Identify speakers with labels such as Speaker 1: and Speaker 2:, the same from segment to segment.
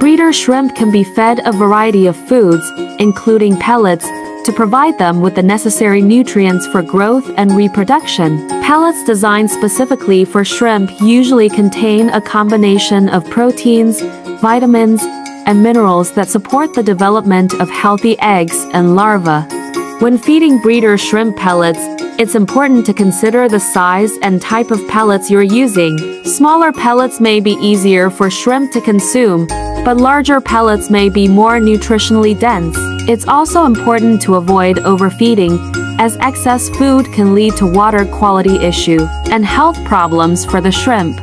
Speaker 1: Breeder shrimp can be fed a variety of foods, including pellets, to provide them with the necessary nutrients for growth and reproduction. Pellets designed specifically for shrimp usually contain a combination of proteins, vitamins, and minerals that support the development of healthy eggs and larvae. When feeding breeder shrimp pellets, it's important to consider the size and type of pellets you're using. Smaller pellets may be easier for shrimp to consume, but larger pellets may be more nutritionally dense. It's also important to avoid overfeeding, as excess food can lead to water quality issue and health problems for the shrimp.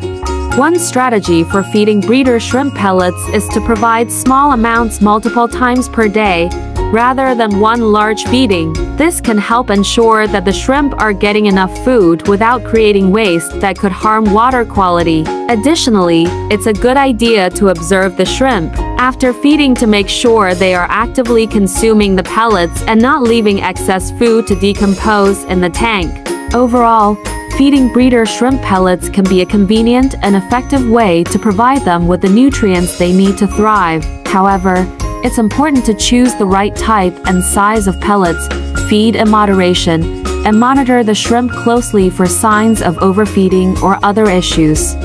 Speaker 1: One strategy for feeding breeder shrimp pellets is to provide small amounts multiple times per day, rather than one large feeding. This can help ensure that the shrimp are getting enough food without creating waste that could harm water quality. Additionally, it's a good idea to observe the shrimp after feeding to make sure they are actively consuming the pellets and not leaving excess food to decompose in the tank. Overall, Feeding breeder shrimp pellets can be a convenient and effective way to provide them with the nutrients they need to thrive. However, it's important to choose the right type and size of pellets, feed in moderation, and monitor the shrimp closely for signs of overfeeding or other issues.